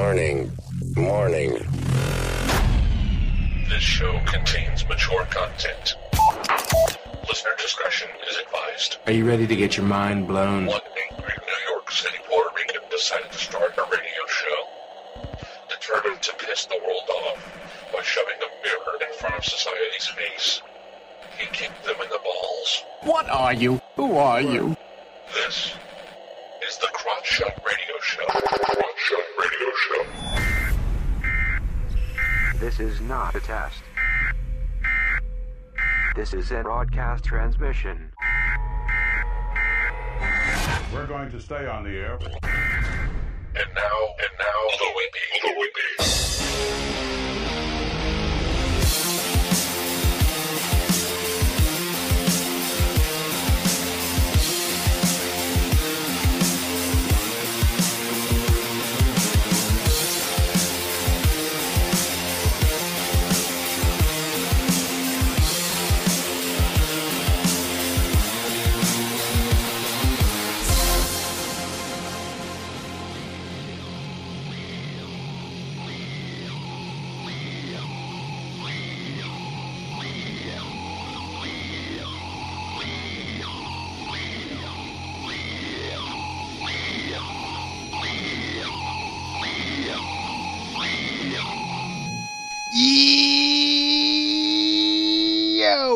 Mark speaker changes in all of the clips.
Speaker 1: Warning. Warning.
Speaker 2: This show contains mature content. Listener discretion is advised.
Speaker 3: Are you ready to get your mind blown?
Speaker 2: One angry New York City Puerto Rican decided to start a radio show. Determined to piss the world off by shoving a mirror in front of society's face. He kicked them in the balls.
Speaker 3: What are you? Who are you?
Speaker 2: This is the Crotch Shot Radio Show. Crotch Shot Radio Show.
Speaker 4: This is not a test. This is a broadcast transmission.
Speaker 5: We're going to stay on the air.
Speaker 2: And now, and now, the Whippy, the Whippy.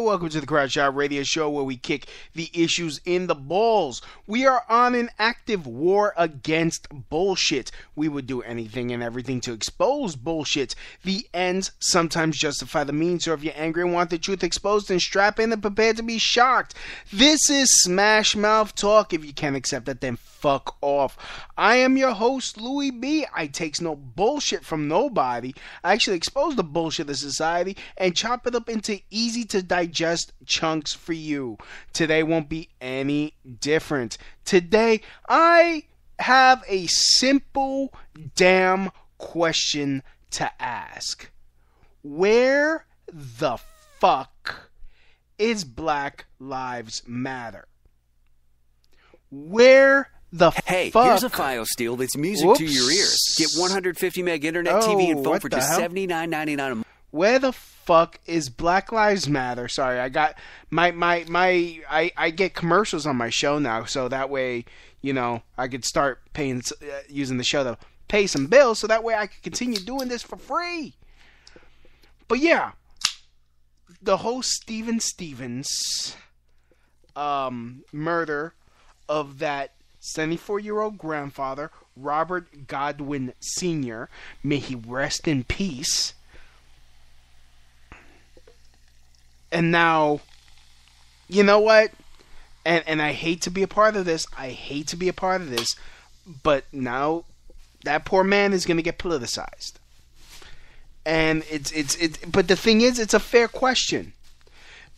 Speaker 6: Welcome to the Crotch Shot Radio Show where we kick the issues in the balls. We are on an active war against bullshit. We would do anything and everything to expose bullshit. The ends sometimes justify the means, so if you're angry and want the truth exposed, then strap in and prepare to be shocked. This is Smash Mouth Talk. If you can't accept that, then fuck off. I am your host, Louie Bee. I takes no bullshit from nobody. I actually expose the bullshit of society and chop it up into easy to digest chunks for you. Today won't be any different. Today, I have a simple damn question to ask. Where the fuck is Black Lives Matter? Where the
Speaker 7: Hey,
Speaker 6: fuck?
Speaker 7: here's a file steal that's music to your ears. Get 150 meg internet, TV, oh, and
Speaker 6: Oh,
Speaker 7: phone for just
Speaker 6: hell?
Speaker 7: $79.99 a month.
Speaker 6: where the fuck is Black Lives Matter? Sorry, I got my my my I I get commercials on my show now, so that way you know I could start paying uh, using the show to pay some bills, so that way I could continue doing this for free. But yeah, the whole Steven Stephens um murder of that 74 year old grandfather, Robert Godwin Sr., may he rest in peace. And now, you know what? And and I hate to be a part of this. I hate to be a part of this, but now that poor man is going to get politicized. And it's it's it but the thing is it's a fair question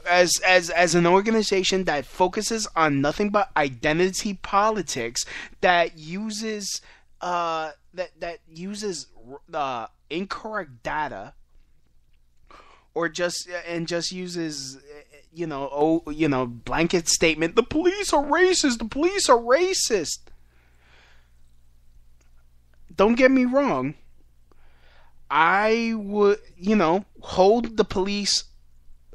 Speaker 6: as as as an organization that focuses on nothing but identity politics that uses uh that that uses uh incorrect data or just and just uses you know oh you know blanket statement the police are racist the police are racist don't get me wrong i would you know hold the police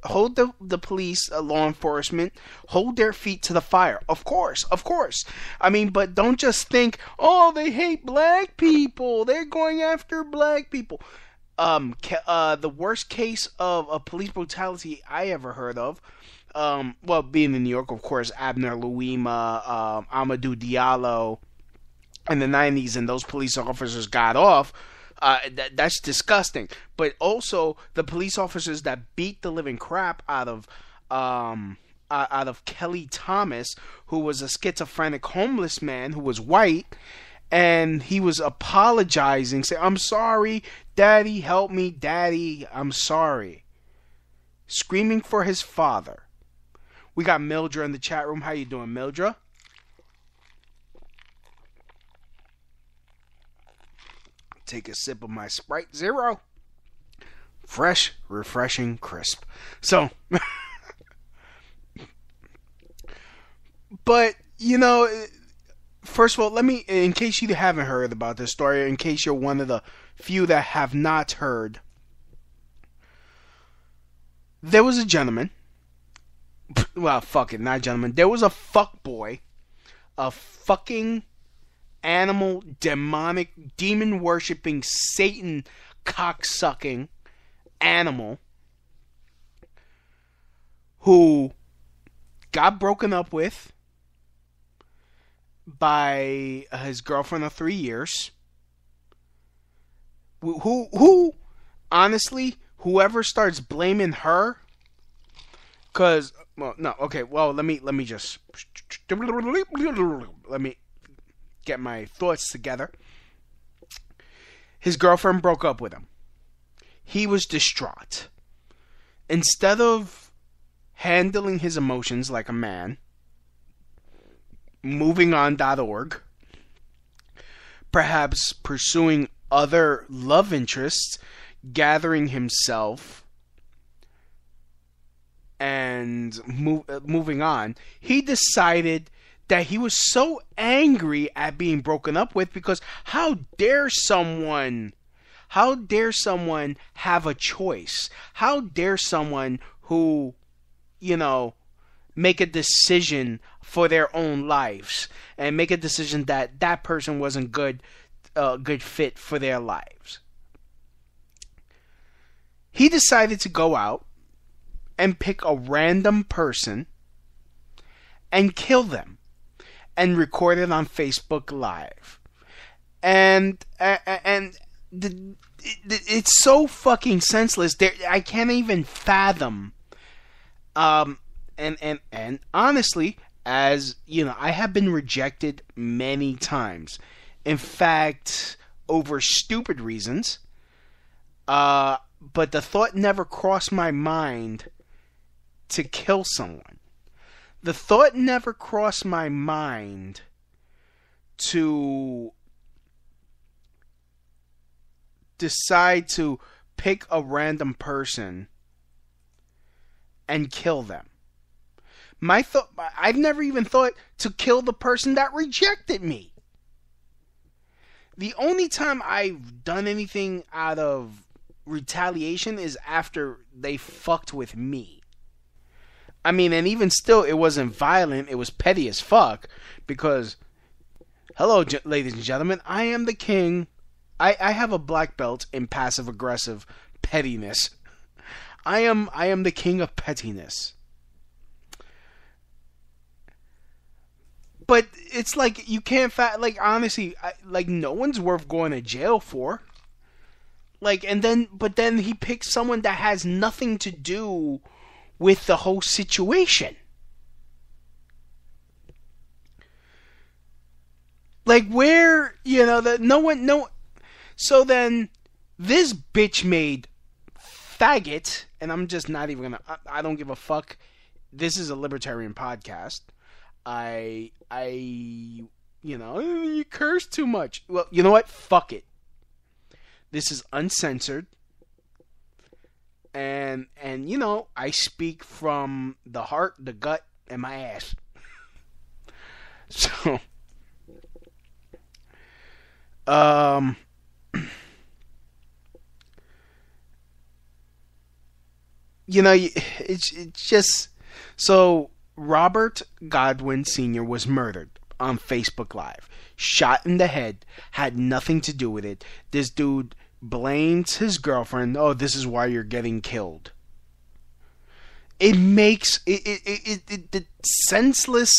Speaker 6: hold the the police, uh, law enforcement, hold their feet to the fire. Of course, of course. I mean, but don't just think, oh, they hate black people. They're going after black people. Um, ca- uh, the worst case of a police brutality I ever heard of. Um, well, being in New York, of course, Abner Louima, um, Amadou Diallo, in the 90s, and those police officers got off. Uh, that, that's disgusting. But also the police officers that beat the living crap out of um, out of Kelly Thomas, who was a schizophrenic homeless man who was white, and he was apologizing, saying, "I'm sorry, Daddy, help me, Daddy, I'm sorry," screaming for his father. We got Mildra in the chat room. How you doing, Mildra? Take a sip of my Sprite Zero. Fresh, refreshing, crisp. So, but you know, first of all, let me, in case you haven't heard about this story, in case you're one of the few that have not heard, there was a gentleman. Well, fuck it, not gentleman. There was a fuck boy, a fucking animal, demonic, demon worshipping, Satan cocksucking animal who got broken up with by his girlfriend of three years. Who, who, honestly, whoever starts blaming her, because, well, no, okay, well, let me, let me just, let me get my thoughts together. His girlfriend broke up with him. He was distraught. Instead of handling his emotions like a man, movingon.org, perhaps pursuing other love interests, gathering himself, and move, uh, moving on, he decided that he was so angry at being broken up with because how dare someone how dare someone have a choice? How dare someone who you know make a decision for their own lives and make a decision that that person wasn't good uh, good fit for their lives he decided to go out and pick a random person and kill them and record it on Facebook Live. And and the, it's so fucking senseless. There, I can't even fathom. Um, and and and honestly, as you know, I have been rejected many times. In fact, over stupid reasons. Uh, but the thought never crossed my mind to kill someone the thought never crossed my mind to decide to pick a random person and kill them. My thought I've never even thought to kill the person that rejected me. The only time I've done anything out of retaliation is after they fucked with me. I mean, and even still, it wasn't violent. It was petty as fuck. Because, hello, j- ladies and gentlemen, I am the king. I, I have a black belt in passive aggressive pettiness. I am I am the king of pettiness. But it's like you can't fa- like honestly, I, like no one's worth going to jail for. Like and then but then he picks someone that has nothing to do with the whole situation. Like where, you know, that no one no so then this bitch made faggot and I'm just not even gonna I, I don't give a fuck. This is a libertarian podcast. I I you know, you curse too much. Well, you know what? Fuck it. This is uncensored and and you know I speak from the heart, the gut, and my ass. so, um, you know, it's it's just so Robert Godwin Sr. was murdered on Facebook Live, shot in the head, had nothing to do with it. This dude blames his girlfriend. Oh, this is why you're getting killed. It makes it it it, it, it senseless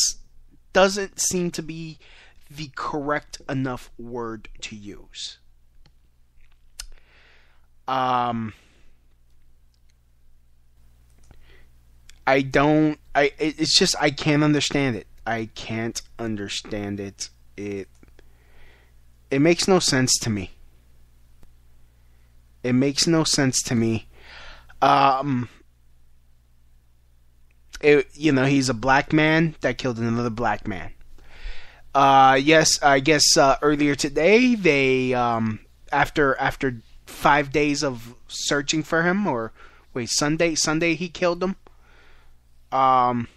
Speaker 6: doesn't seem to be the correct enough word to use. Um I don't I it's just I can't understand it. I can't understand it. It it makes no sense to me. It makes no sense to me. Um, it, you know, he's a black man that killed another black man. Uh, yes, I guess uh, earlier today they um, after after five days of searching for him, or wait, Sunday Sunday he killed him. Um,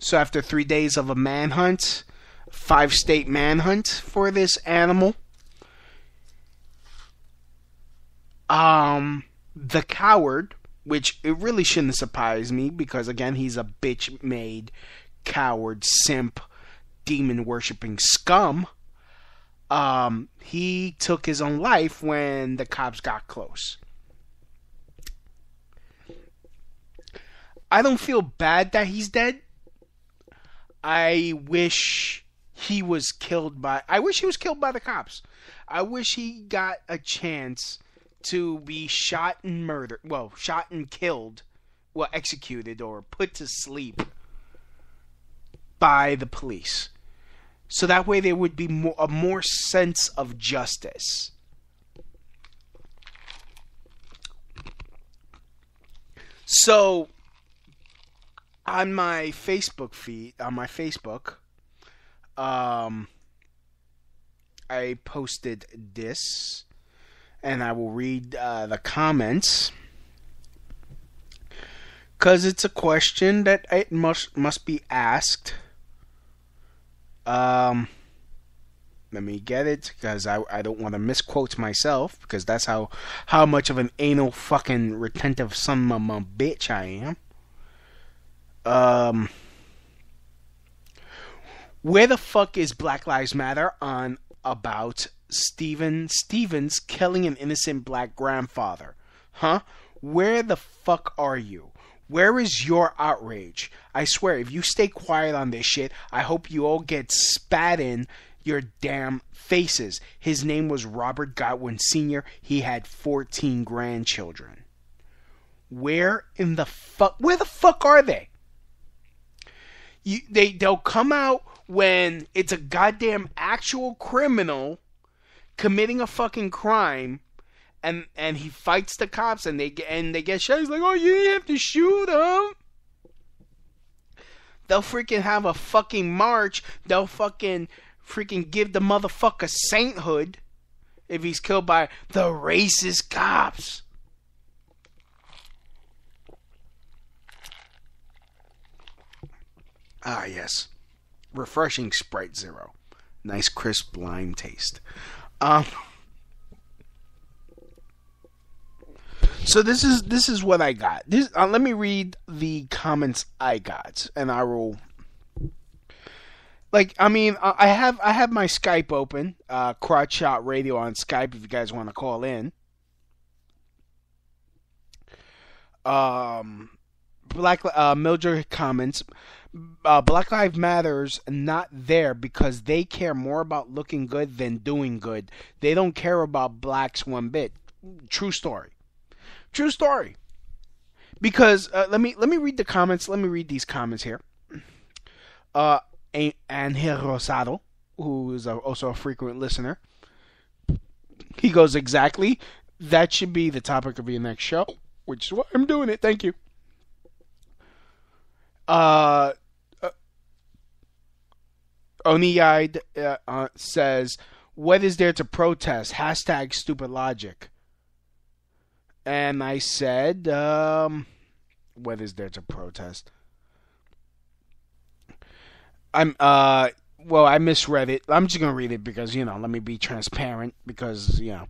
Speaker 6: so after three days of a manhunt, five state manhunt for this animal. Um, the coward, which it really shouldn't surprise me because again he's a bitch made coward simp demon worshipping scum. Um, he took his own life when the cops got close. I don't feel bad that he's dead. I wish he was killed by I wish he was killed by the cops. I wish he got a chance to be shot and murdered. Well, shot and killed, well, executed or put to sleep by the police. So that way there would be more, a more sense of justice. So on my Facebook feed, on my Facebook, um, I posted this, and I will read uh, the comments because it's a question that it must must be asked. Um, let me get it because I, I don't want to misquote myself because that's how how much of an anal fucking retentive son of a bitch I am. Um, where the fuck is Black Lives Matter on about Steven Stephens killing an innocent black grandfather? Huh? Where the fuck are you? Where is your outrage? I swear, if you stay quiet on this shit, I hope you all get spat in your damn faces. His name was Robert Godwin Sr. He had 14 grandchildren. Where in the fuck? Where the fuck are they? You, they they'll come out when it's a goddamn actual criminal committing a fucking crime and and he fights the cops and they get and they get shot. He's like, "Oh, you didn't have to shoot him." They'll freaking have a fucking march. They'll fucking freaking give the motherfucker sainthood if he's killed by the racist cops. Ah, yes. Refreshing Sprite Zero. Nice crisp lime taste. Um So this is this is what I got. This uh, let me read the comments I got and I will like I mean I have I have my Skype open, uh Crotch Shot Radio on Skype if you guys want to call in. Um Black uh Mildred comments uh, Black Lives Matters not there because they care more about looking good than doing good. They don't care about blacks one bit. True story. True story. Because uh, let me let me read the comments. Let me read these comments here. Uh, Angel Rosado, who is also a frequent listener, he goes exactly. That should be the topic of your next show, which is why I'm doing it. Thank you. Uh Oniyide uh, uh, says, "What is there to protest?" Hashtag stupid logic. And I said, um, "What is there to protest?" I'm uh, well, I misread it. I'm just gonna read it because you know, let me be transparent because you know,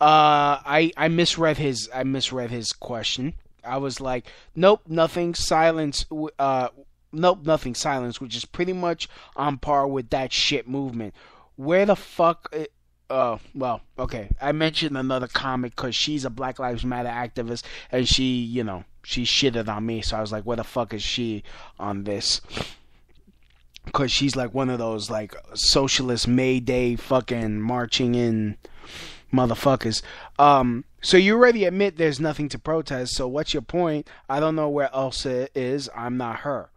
Speaker 6: uh, I I misread his I misread his question. I was like, nope, nothing, silence, uh, nope, nothing, silence, which is pretty much on par with that shit movement. Where the fuck? Uh, well, okay. I mentioned another comic because she's a Black Lives Matter activist, and she, you know, she shitted on me. So I was like, where the fuck is she on this? Because she's like one of those like socialist May Day fucking marching in motherfuckers. Um, so you already admit there's nothing to protest. So what's your point? I don't know where Elsa is. I'm not her.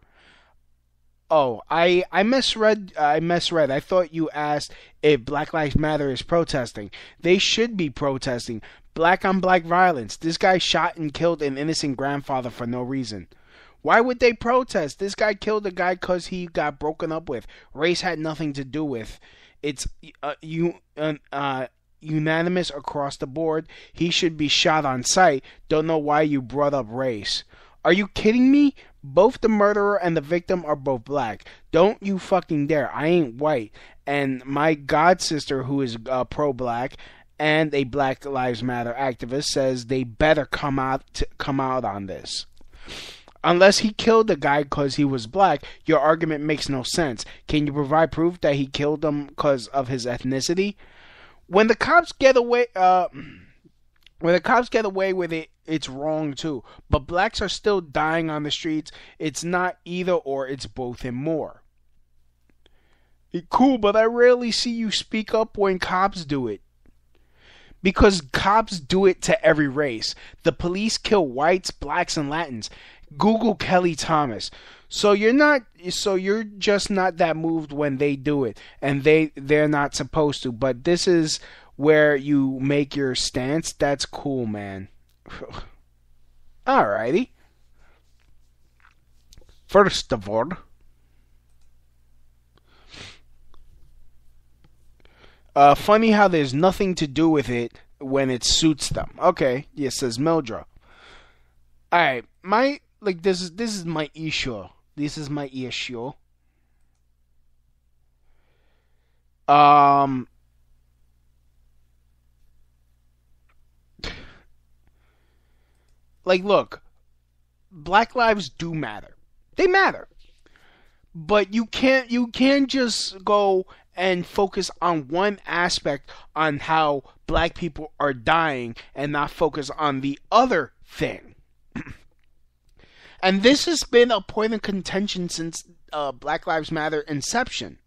Speaker 6: Oh, I I misread. I misread. I thought you asked if Black Lives Matter is protesting. They should be protesting. Black on black violence. This guy shot and killed an innocent grandfather for no reason. Why would they protest? This guy killed a guy because he got broken up with. Race had nothing to do with. It's uh, you uh, uh, unanimous across the board. He should be shot on sight. Don't know why you brought up race. Are you kidding me? Both the murderer and the victim are both black. Don't you fucking dare. I ain't white. And my god sister, who is uh, pro black and a Black Lives Matter activist, says they better come out come out on this. Unless he killed the guy because he was black, your argument makes no sense. Can you provide proof that he killed him because of his ethnicity? When the cops get away, uh, when the cops get away with it, it's wrong too. But blacks are still dying on the streets. It's not either or, it's both and more. Cool, but I rarely see you speak up when cops do it. Because cops do it to every race. The police kill whites, blacks, and Latins. Google Kelly Thomas. So you're not so you're just not that moved when they do it and they they're not supposed to, but this is where you make your stance. That's cool, man. Alrighty. First of all, uh, funny how there's nothing to do with it when it suits them. Okay, yes, says Mildra. Alright, my like this is this is my issue. This is my issue. Um like look, black lives do matter. They matter. But you can't you can't just go and focus on one aspect on how black people are dying and not focus on the other thing. and this has been a point of contention since uh, Black Lives Matter inception.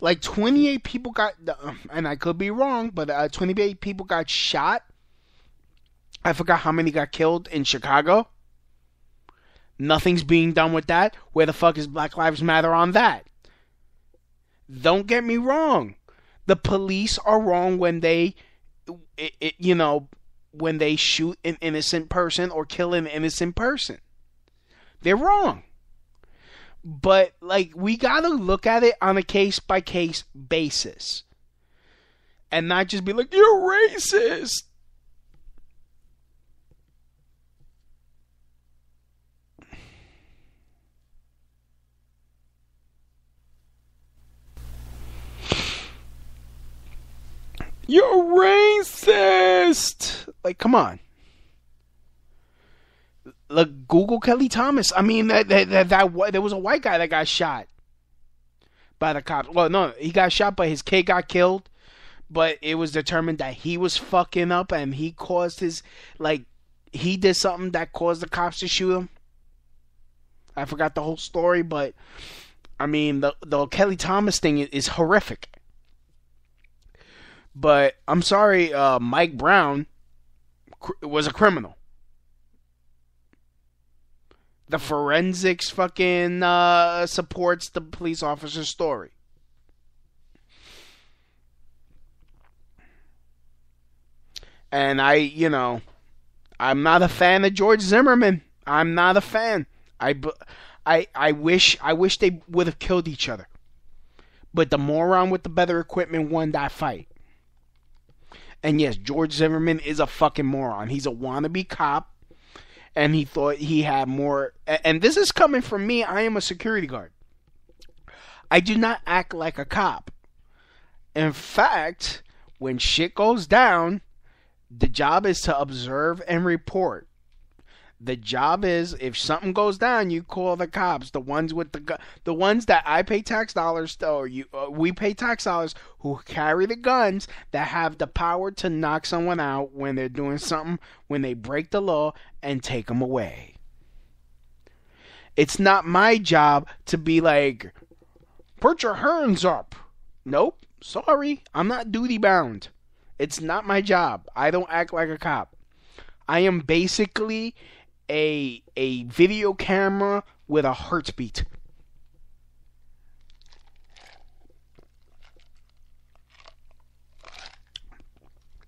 Speaker 6: Like 28 people got, and I could be wrong, but uh, 28 people got shot I forgot how many got killed in Chicago. Nothing's being done with that. Where the fuck is Black Lives Matter on that? Don't get me wrong. The police are wrong when they, it, it, you know, when they shoot an innocent person or kill an innocent person. They're wrong. But, like, we gotta look at it on a case by case basis. And not just be like, you're racist. You're racist. Like, come on. Look, Google Kelly Thomas. I mean, that that, that that there was a white guy that got shot by the cops. Well, no, he got shot, but his kid got killed. But it was determined that he was fucking up, and he caused his like he did something that caused the cops to shoot him. I forgot the whole story, but I mean the the Kelly Thomas thing is horrific. But I'm sorry, uh, Mike Brown cr- was a criminal. The forensics fucking uh, supports the police officer's story. And I, you know, I'm not a fan of George Zimmerman. I'm not a fan. I, I, I wish, I wish they would have killed each other. But the moron with the better equipment won that fight. And yes, George Zimmerman is a fucking moron. He's a wannabe cop. And he thought he had more. And this is coming from me. I am a security guard. I do not act like a cop. In fact, when shit goes down, the job is to observe and report. The job is if something goes down, you call the cops. The ones with the gu- the ones that I pay tax dollars to, or you uh, we pay tax dollars who carry the guns that have the power to knock someone out when they're doing something when they break the law and take them away. It's not my job to be like, put your hands up. Nope, sorry, I'm not duty bound. It's not my job. I don't act like a cop. I am basically a a video camera with a heartbeat.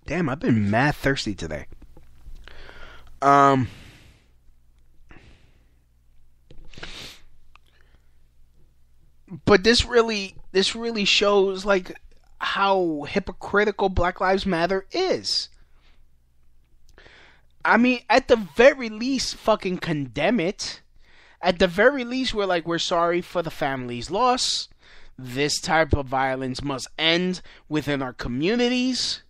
Speaker 6: Damn, I've been mad thirsty today. Um But this really this really shows like how hypocritical Black Lives Matter is I mean, at the very least, fucking condemn it. At the very least, we're like, we're sorry for the family's loss. This type of violence must end within our communities.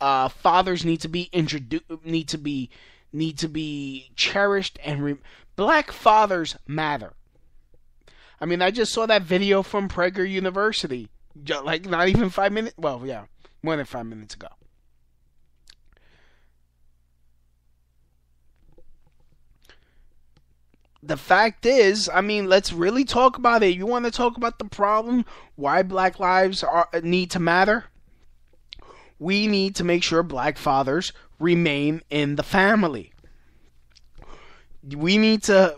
Speaker 6: Uh, fathers need to be introduced, need to be, need to be cherished, and re- black fathers matter. I mean, I just saw that video from Prager University, like not even five minutes. Well, yeah, more than five minutes ago. The fact is, I mean, let's really talk about it. You want to talk about the problem, why black lives are need to matter? We need to make sure black fathers remain in the family. We need to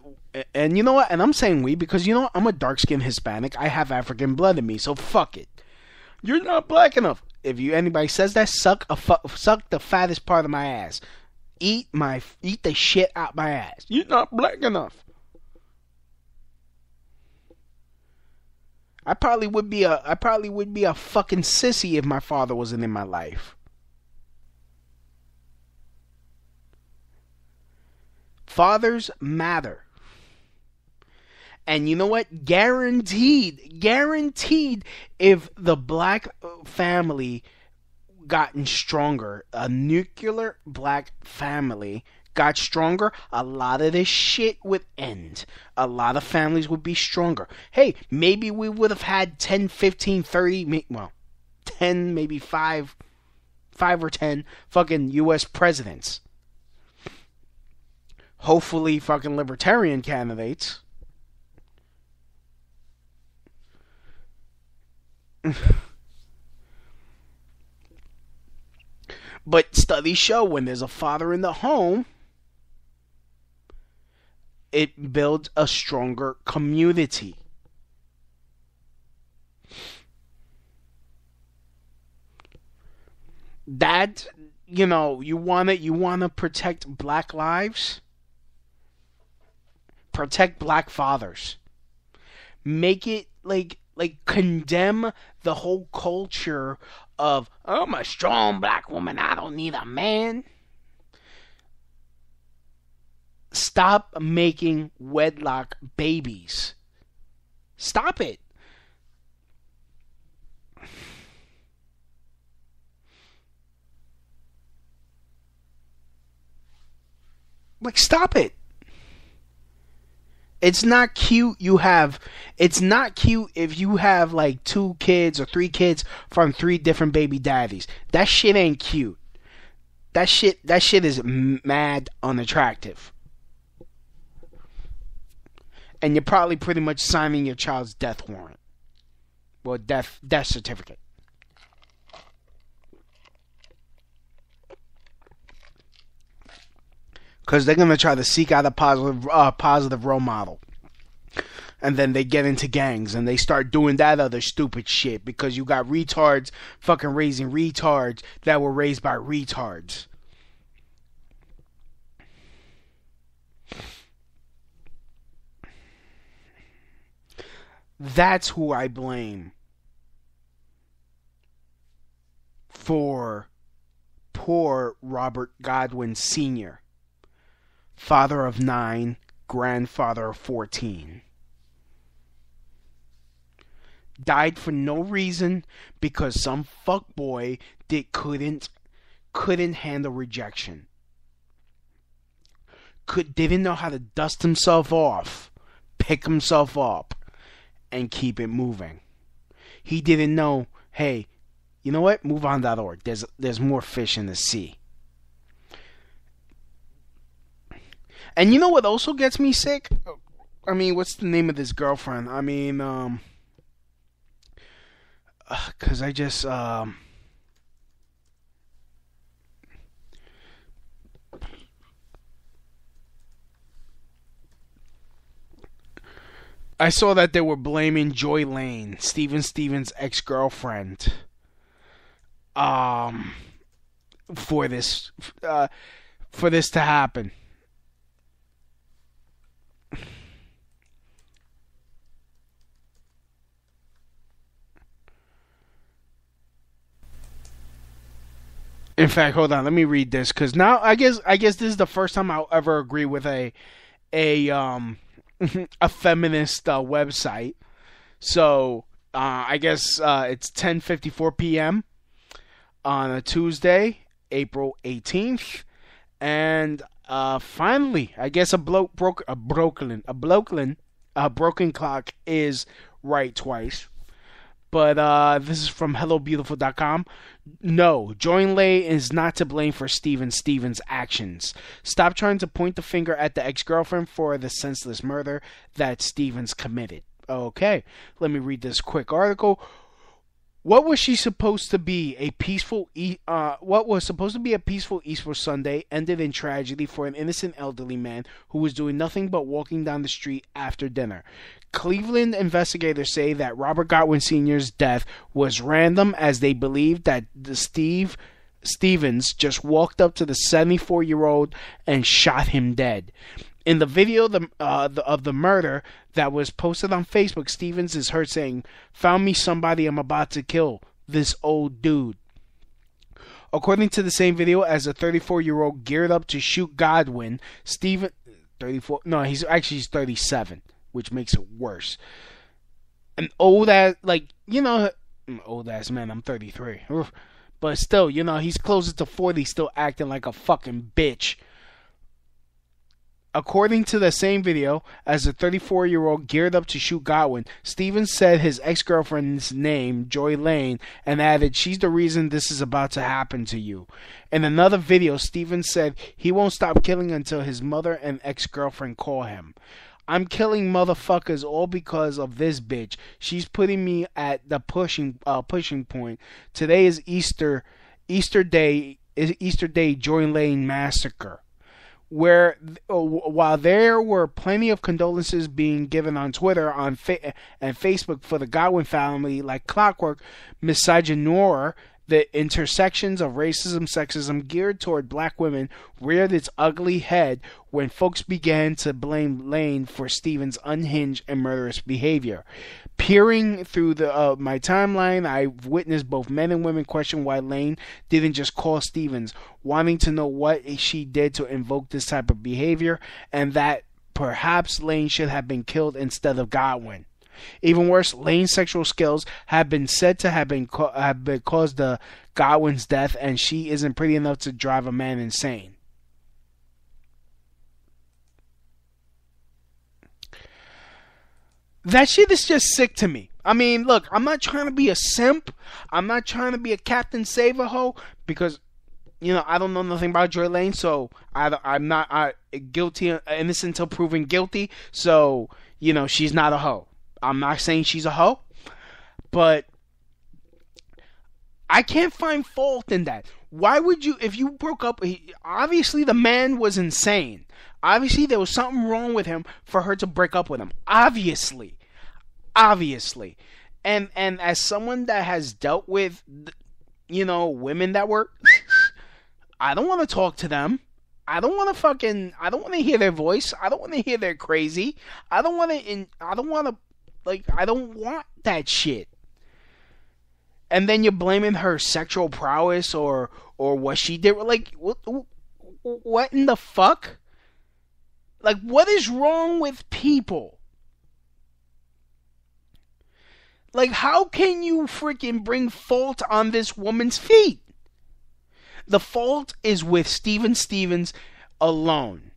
Speaker 6: and you know what? And I'm saying we because you know what? I'm a dark-skinned Hispanic. I have African blood in me, so fuck it. You're not black enough. If you anybody says that, suck a fu- suck the fattest part of my ass. Eat my eat the shit out my ass. You're not black enough. I probably would be a I probably would be a fucking sissy if my father wasn't in my life. Fathers matter. And you know what? Guaranteed, guaranteed if the black family gotten stronger, a nuclear black family got stronger, a lot of this shit would end. A lot of families would be stronger. Hey, maybe we would have had 10, 15, 30, well, 10, maybe 5, 5 or 10 fucking US presidents. Hopefully, fucking libertarian candidates. but studies show when there's a father in the home, it builds a stronger community. That you know, you want to you want to protect black lives? Protect black fathers. Make it like like condemn the whole culture of I'm a strong black woman, I don't need a man. Stop making wedlock babies. Stop it. Like, stop it. It's not cute you have it's not cute if you have like two kids or three kids from three different baby daddies. That shit ain't cute. That shit that shit is mad unattractive and you're probably pretty much signing your child's death warrant. Well, death death certificate. Because they're gonna try to seek out a positive uh, positive role model, and then they get into gangs and they start doing that other stupid shit because you got retards fucking raising retards that were raised by retards. That's who I blame for poor Robert Godwin Sr., father of nine, grandfather of 14. Died for no reason because some fuckboy did couldn't couldn't handle rejection. Could didn't know how to dust himself off, pick himself up, and keep it moving. He didn't know, hey, you know what? move MoveOn.org. There's there's more fish in the sea. And you know what also gets me sick? I mean, what's the name of this girlfriend? I mean, um, because I just um. I saw that they were blaming Joy Lane, Steven Stephens' ex girlfriend, um, for this, uh, for this to happen. In fact, hold on, let me read this because now I guess I guess this is the first time I'll ever agree with a a um a feminist uh, website. So uh, I guess uh, it's 10:54 p.m. on a Tuesday, April 18th, and uh, finally, I guess a broke a broken a broken a broken clock is right twice. But uh, this is from HelloBeautiful.com. No, Joy Lane is not to blame for Steven Stephens' actions. Stop trying to point the finger at the ex-girlfriend for the senseless murder that Stephens committed. Okay, let me read this quick article. What was she supposed to be? A peaceful, uh, what was supposed to be a peaceful Easter Sunday ended in tragedy for an innocent elderly man who was doing nothing but walking down the street after dinner. Cleveland investigators say that Robert Godwin Sr.'s death was random, as they believe that the Steve Stephens just walked up to the 74 year old and shot him dead. In the video the, uh, the, of the murder that was posted on Facebook, Stephens is heard saying, Found me somebody I'm about to kill, this old dude. According to the same video, as a 34 year old geared up to shoot Godwin, Steven. 34. No, he's actually he's 37, which makes it worse. An old ass, like, you know, old ass man, I'm 33. But still, you know, he's closer to 40, still acting like a fucking bitch. According to the same video, as the 34 year old geared up to shoot Godwin, Stephens said his ex girlfriend's name, Joy Lane, and added, She's the reason this is about to happen to you. In another video, Stephens said he won't stop killing until his mother and ex girlfriend call him. I'm killing motherfuckers all because of this bitch. She's putting me at the pushing uh, pushing point. Today is Easter Easter Day is Easter Day Joy Lane massacre where uh, while there were plenty of condolences being given on Twitter on fa- and Facebook for the Godwin family, like clockwork, Miss misogynoir, the intersections of racism, sexism geared toward black women reared its ugly head when folks began to blame Lane for Stephens' unhinged and murderous behavior. Peering through the uh, my timeline, I've witnessed both men and women question why Lane didn't just call Stephens, wanting to know what she did to invoke this type of behavior, and that perhaps Lane should have been killed instead of Godwin. Even worse, Lane's sexual skills have been said to have been co- have been caused the Godwin's death, and she isn't pretty enough to drive a man insane. That shit is just sick to me. I mean, look, I'm not trying to be a simp. I'm not trying to be a Captain Save a Ho because, you know, I don't know nothing about Joy Lane, so I, I'm not I, guilty, innocent until proven guilty. So, you know, she's not a hoe. I'm not saying she's a hoe, but I can't find fault in that. Why would you, if you broke up, obviously the man was insane. Obviously there was something wrong with him for her to break up with him. Obviously. Obviously. And and as someone that has dealt with you know, women that were I don't want to talk to them. I don't want to fucking I don't want to hear their voice. I don't want to hear they're crazy. I don't want to I don't want to like I don't want that shit. And then you're blaming her sexual prowess or or what she did. Like what what in the fuck? Like what is wrong with people? Like how can you freaking bring fault on this woman's feet? The fault is with Steven Stephens alone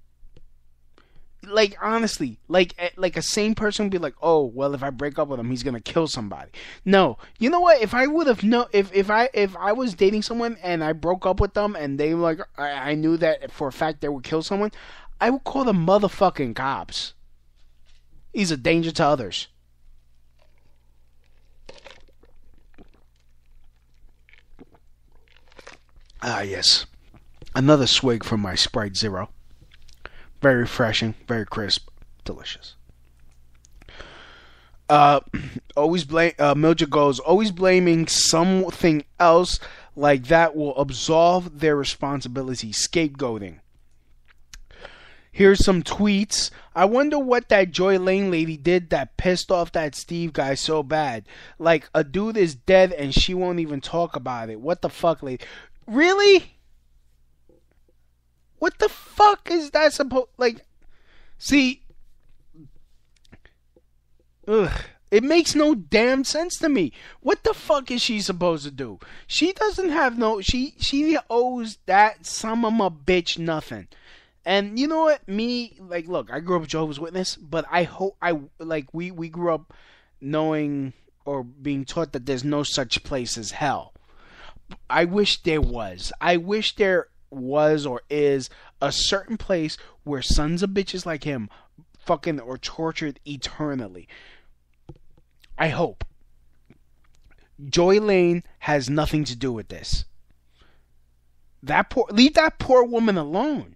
Speaker 6: like honestly, like eh, like a sane person would be like, "Oh, well, if I break up with him, he's gonna kill somebody." No, you know what? If I would have no, if if I if I was dating someone and I broke up with them and they like, I, I knew that for a fact they would kill someone, I would call the motherfucking cops. He's a danger to others. Ah, yes. Another swig from my Sprite Zero. Very refreshing, very crisp, delicious. Uh, always blame. Uh, Mildred goes. Always blaming something else like that will absolve their responsibility. Scapegoating. Here's some tweets. I wonder what that Joy Lane lady did that pissed off that Steve guy so bad. Like a dude is dead and she won't even talk about it. What the fuck, lady? Really? What the fuck is that supposed like see Ugh. It makes no damn sense to me. What the fuck is she supposed to do? She doesn't have no she she owes that some of my bitch nothing. And you know what? Me like look, I grew up Jehovah's Witness, but I hope I like we we grew up knowing or being taught that there's no such place as hell. I wish there was. I wish there was or is a certain place where sons of bitches like him fucking or tortured eternally. I hope. Joy Lane has nothing to do with this. That poor leave that poor woman alone.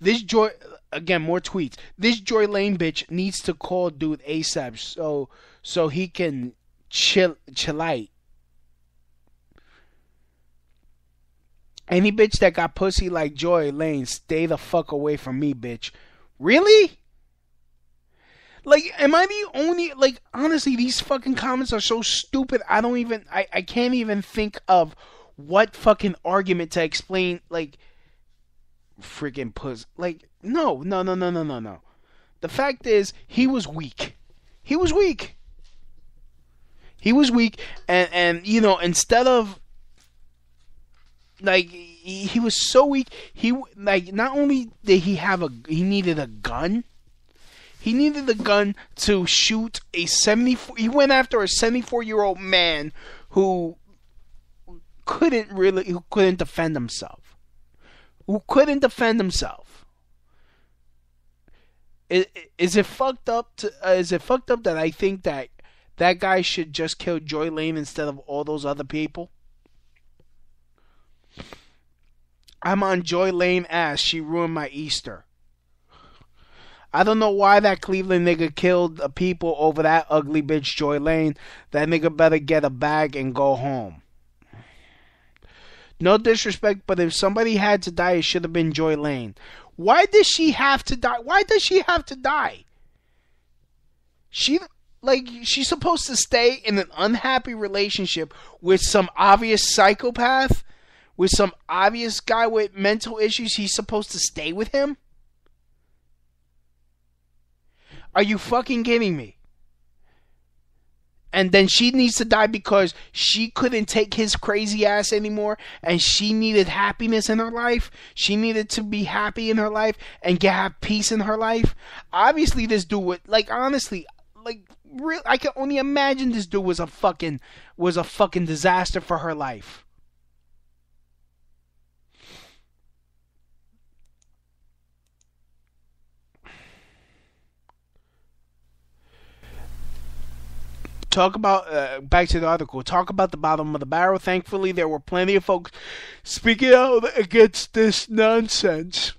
Speaker 6: This joy again more tweets. This Joy Lane bitch needs to call dude ASAP so so he can chill chillite. Any bitch that got pussy like Joy Lane, stay the fuck away from me, bitch. Really? Like, am I the only like honestly, these fucking comments are so stupid I don't even I, I can't even think of what fucking argument to explain like freaking puss like no, no, no, no, no, no, no. The fact is he was weak. He was weak. He was weak and and you know, instead of like he, was so weak, he like not only did he have a he needed a gun he needed the gun to shoot a 74 he went after a 74 year old man who couldn't really who couldn't defend himself. Who couldn't defend himself. Is, is it fucked up to, uh, is it fucked up that i think that that guy should just kill joy lane instead of all those other people i'm on joy lane ass she ruined my easter I don't know why that Cleveland nigga killed the people over that ugly bitch Joy Lane. That nigga better get a bag and go home. No disrespect, but if somebody had to die, it should have been Joy Lane. Why does she have to die? Why does she have to die? She like she's supposed to stay in an unhappy relationship with some obvious psychopath, with some obvious guy with mental issues. He's supposed to stay with him? Are you fucking kidding me? And then she needs to die because she couldn't take his crazy ass anymore and she needed happiness in her life. She needed to be happy in her life and get have peace in her life. Obviously this dude would like honestly like real I can only imagine this dude was a fucking was a fucking disaster for her life. Talk about uh, back to the article. Talk about the bottom of the barrel. Thankfully, there were plenty of folks speaking out against this nonsense.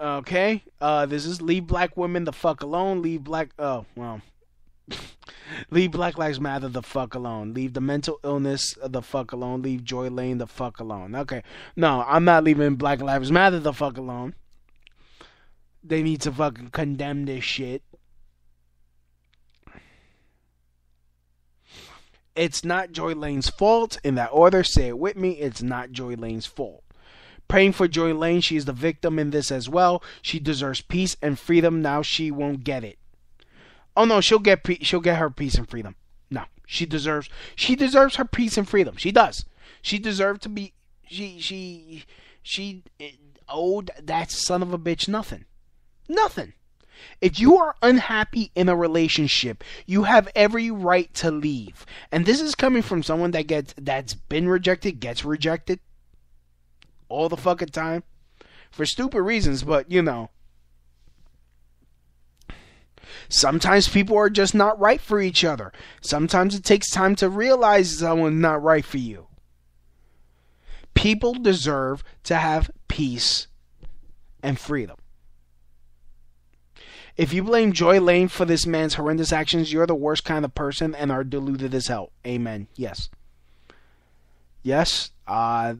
Speaker 6: Okay, uh, this is leave black women the fuck alone. Leave black. Oh well. leave Black Lives Matter the fuck alone. Leave the mental illness the fuck alone. Leave Joy Lane the fuck alone. Okay, no, I'm not leaving Black Lives Matter the fuck alone. They need to fucking condemn this shit. It's not Joy Lane's fault. In that order, say it with me. It's not Joy Lane's fault. Praying for Joy Lane. She is the victim in this as well. She deserves peace and freedom. Now she won't get it. Oh no, she'll get pe- she'll get her peace and freedom. No, she deserves she deserves her peace and freedom. She does. She deserves to be. She she she eh, owed that son of a bitch nothing. Nothing. If you are unhappy in a relationship, you have every right to leave. And this is coming from someone that gets that's been rejected, gets rejected all the fucking time for stupid reasons, but you know. Sometimes people are just not right for each other. Sometimes it takes time to realize someone's not right for you. People deserve to have peace and freedom. If you blame Joy Lane for this man's horrendous actions, you're the worst kind of person and are deluded as hell. Amen. Yes. Yes. Uh,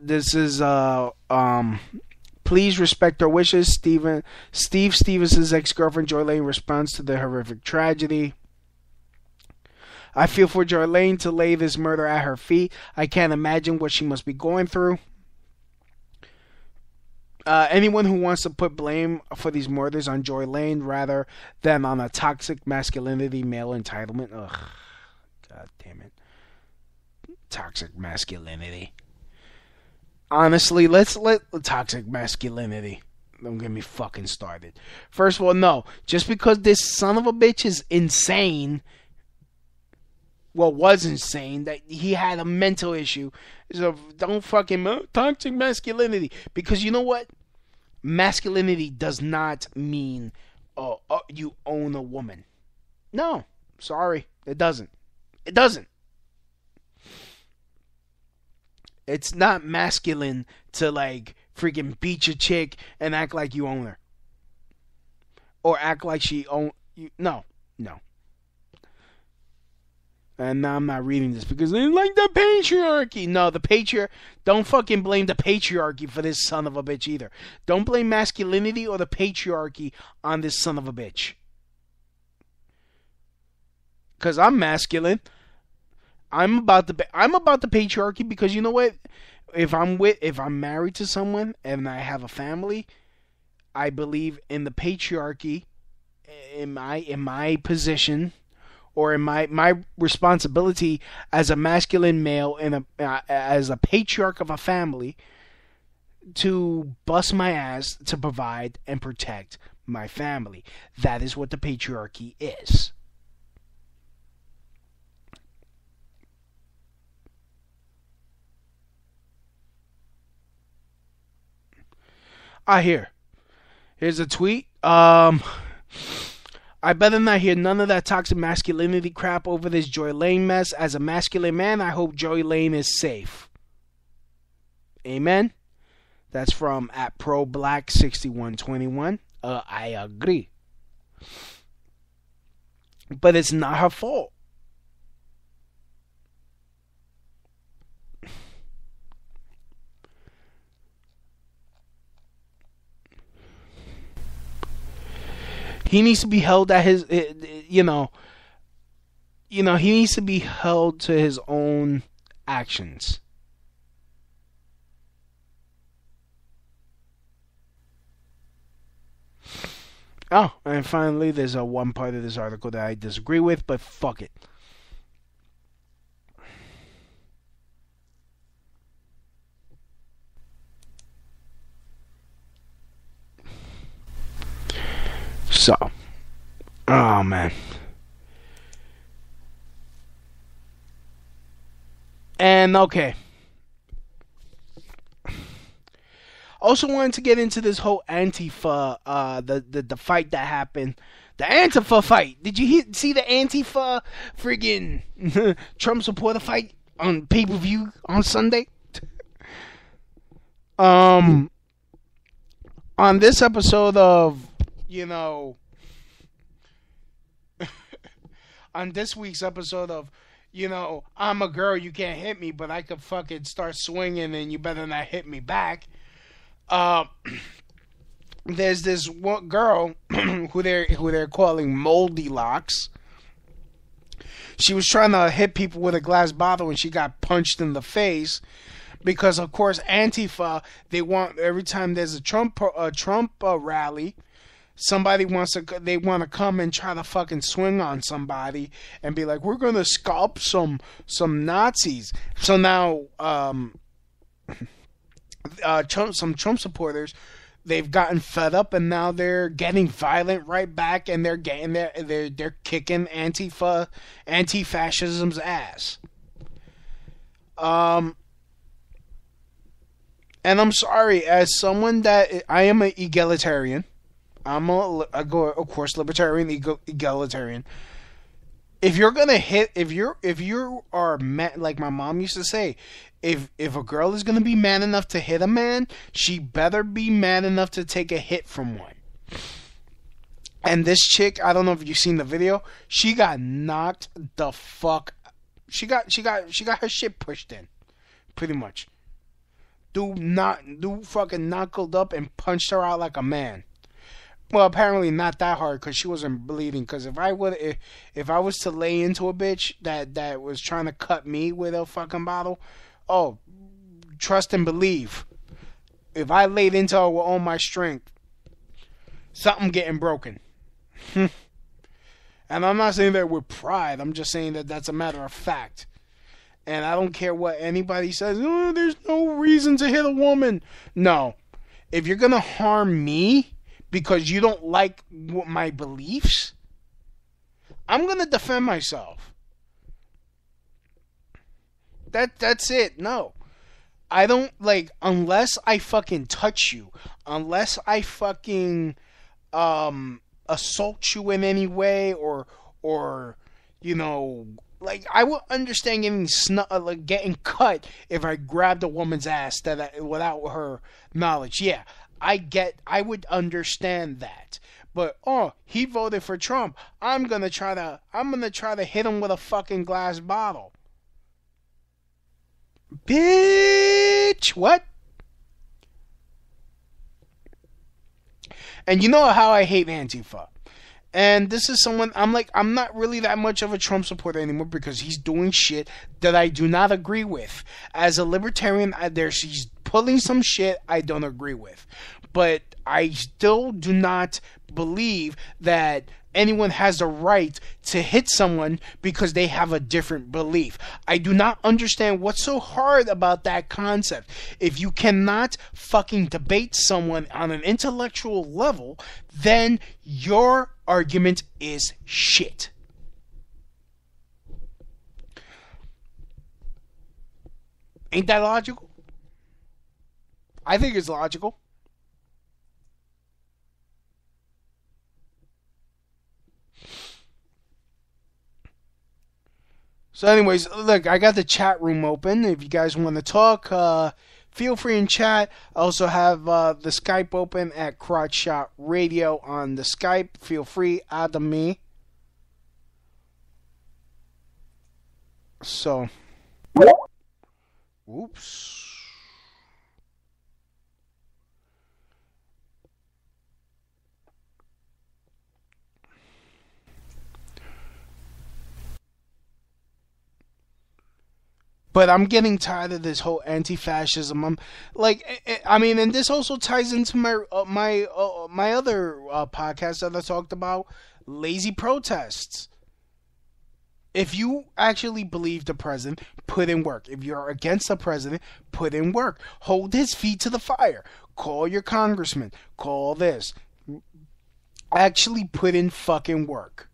Speaker 6: this is uh um. Please respect our wishes. Steven Steve Stephens' ex-girlfriend Joy Lane responds to the horrific tragedy. I feel for Joy Lane to lay this murder at her feet. I can't imagine what she must be going through. Uh, anyone who wants to put blame for these murders on Joy Lane rather than on a toxic masculinity, male entitlement. Ugh. God damn it. Toxic masculinity. Honestly, let's let toxic masculinity. Don't get me fucking started. First of all, no. Just because this son of a bitch is insane, well, was insane, that he had a mental issue. So don't fucking toxic masculinity. Because you know what? Masculinity does not mean uh, uh, you own a woman. No. Sorry. It doesn't. It doesn't. It's not masculine to like freaking beat your chick and act like you own her. Or act like she own you. No, no. And now I'm not reading this because they like the patriarchy. No, the patriarch. Don't fucking blame the patriarchy for this son of a bitch either. Don't blame masculinity or the patriarchy on this son of a bitch. Cause I'm masculine. I'm about the I'm about the patriarchy because you know what? If I'm with if I'm married to someone and I have a family, I believe in the patriarchy in my in my position or in my my responsibility as a masculine male and a uh, as a patriarch of a family to bust my ass to provide and protect my family. That is what the patriarchy is. I hear. Here's a tweet. Um, I better not hear none of that toxic masculinity crap over this Joy Lane mess. As a masculine man, I hope Joy Lane is safe. Amen. That's from at Pro Black sixty one twenty one. Uh, I agree, but it's not her fault. He needs to be held at his, eh, eh, you know, you know, he needs to be held to his own actions. Oh, and finally, there's a one part of this article that I disagree with, but fuck it. So, oh man. And okay. Also wanted to get into this whole Antifa, uh, the, the the fight that happened, the Antifa fight. Did you see the Antifa friggin' Trump supporter fight on pay per view on Sunday? um, on this episode of you know, on this week's episode of, you know, I'm a girl, you can't hit me, but I could fucking start swinging and you better not hit me back. Uh, there's this one girl who they're who they're calling Moldilocks. She was trying to hit people with a glass bottle and she got punched in the face because of course Antifa they want every time there's a Trump a Trump uh, rally somebody wants to they want to come and try to fucking swing on somebody and be like we're going to scalp some some Nazis. So now um uh Trump, some Trump supporters they've gotten fed up and now they're getting violent right back and they're getting they're they're, they're kicking antifa anti-fascism's ass. Um and I'm sorry as someone that I am an egalitarian I'm a, go of course libertarian, egalitarian. If you're gonna hit, if you're if you are man, like my mom used to say, if if a girl is gonna be man enough to hit a man, she better be man enough to take a hit from one. And this chick, I don't know if you've seen the video, she got knocked the fuck. She got she got she got her shit pushed in, pretty much. Dude, not dude fucking knuckled up and punched her out like a man Well, apparently not that hard because she wasn't bleeding. Because if I would, if, if I was to lay into a bitch that that was trying to cut me with a fucking bottle, oh, trust and believe. If I laid into her with all my strength, something getting broken. and I'm not saying that with pride. I'm just saying that that's a matter of fact. And I don't care what anybody says. Oh, there's no reason to hit a woman. No, if you're gonna harm me because you don't like my beliefs, I'm gonna defend myself. That that's it. No. I don't like unless I fucking touch you, unless I fucking um assault you in any way or or you know like I would understand getting snu- uh, like getting cut if I grabbed a woman's ass that I, without her knowledge. Yeah, I get I would understand that. But oh, he voted for Trump. I'm to try to I'm to try to hit him with a fucking glass bottle. Bitch, what? And you know how I hate Antifa. And this is someone I'm like I'm not really that much of a Trump supporter anymore because he's doing shit that I do not agree with. As a libertarian, there's he's pulling some shit I don't agree with. But I still do not believe that anyone has a right to hit someone because they have a different belief. I do not understand what's so hard about that concept. If you cannot fucking debate someone on an intellectual level, then your argument is shit. Ain't that logical? I think it's logical. So, anyways, look, I got the chat room open. If you guys want to talk, uh, feel free and chat. I also have uh, the Skype open at Crotch Shot Radio on the Skype. Feel free, add me. So, oops. But I'm getting tired of this whole anti-fascism. I'm like, eh, eh, I mean, and this also ties into my uh, my uh, my other uh, podcast that I talked about lazy protests. If you actually believe the president, put in work. If you're against the president, put in work. Hold his feet to the fire. Call your congressman. Call this. Actually, put in fucking work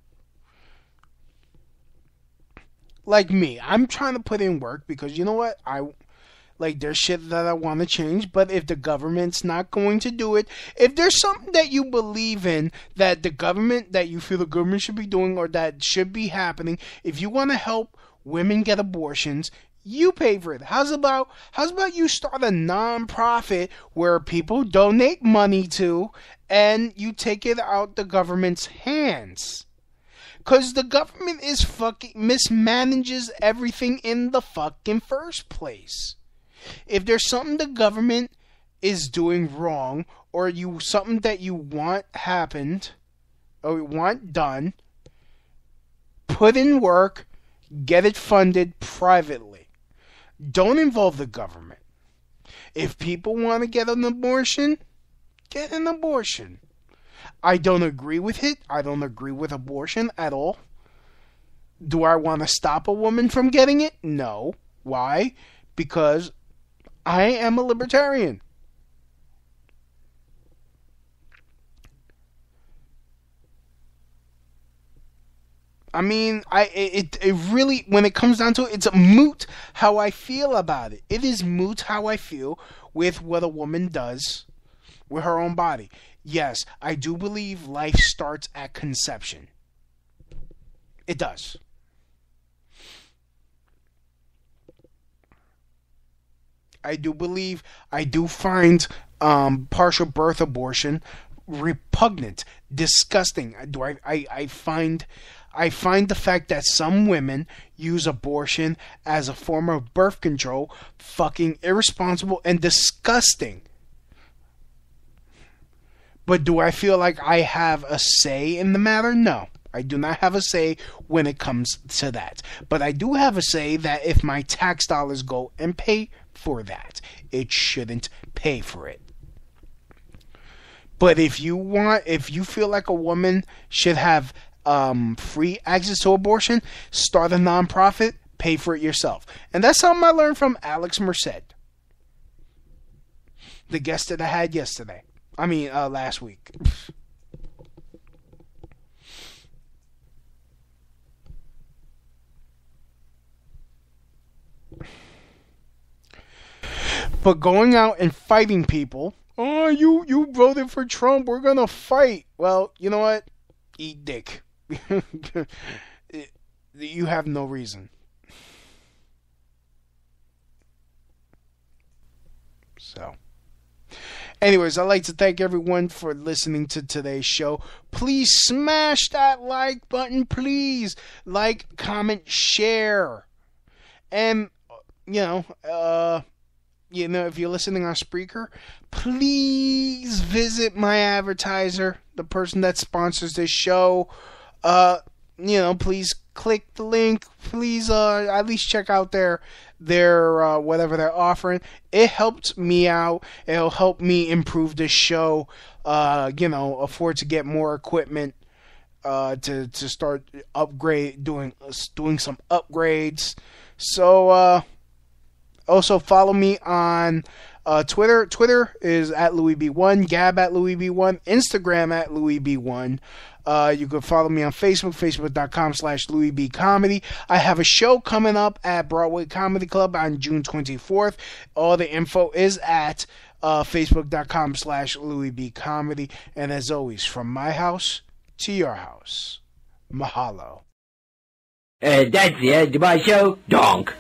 Speaker 6: like me, I'm trying to put in work because you know what? I like there's shit that I want to change, but if the government's not going to do it, if there's something that you believe in that the government that you feel the government should be doing or that should be happening, if you want to help women get abortions, you pay for it. How's about how's about you start a non-profit where people donate money to and you take it out the government's hands? Because the government is fucking mismanages everything in the fucking first place. If there's something the government is doing wrong, or you something that you want happened, or you want done, put in work, get it funded privately. Don't involve the government. If people want to get an abortion, get an abortion. I don't agree with it. I don't agree with abortion at all. Do I want to stop a woman from getting it? No. Why? Because I am a libertarian. I mean, I it, it really when it comes down to it, it's a moot how I feel about it. It is moot how I feel with what a woman does with her own body yes, I do believe life starts at conception. It does. I do believe, I do find um, partial birth abortion repugnant, disgusting. Do I, I, I find I find the fact that some women use abortion as a form of birth control fucking irresponsible and disgusting. But do I feel like I have a say in the matter? No. I do not have a say when it comes to that. But I do have a say that if my tax dollars go and pay for that, it shouldn't pay for it. But if you want, if you feel like a woman should have um, free access to abortion, start a nonprofit, pay for it yourself. And that's something I learned from Alex Merced, the guest that I had yesterday. I mean, uh, last week. But going out and fighting people, oh, you you voted for Trump, we're gonna fight. Well, you know what? Eat dick. you have no reason. So. Anyways, I'd like to thank everyone for listening to today's show. Please smash that like button, please. Like, comment, share. And, you know, uh, you know, if you're listening on Spreaker, please visit my advertiser, the person that sponsors this show. Uh, you know, please click the link. Please, uh, at least check out their their uh, whatever they're offering. It helped me out. It'll help me improve this show. Uh, you know, afford to get more equipment. Uh, to to start upgrade doing doing some upgrades. So uh, also follow me on uh, Twitter. Twitter is at Louis B1, Gab at Louis B1, Instagram at Louis B1. Uh, you can follow me on Facebook, facebook.com slash Louie Bee Comedy. I have a show coming up at Broadway Comedy Club on June 24th. All the info is at uh, facebook.com slash Louie Bee Comedy. And as always, from my house to your house, mahalo.
Speaker 8: Uh, that's the end of my show. Donk.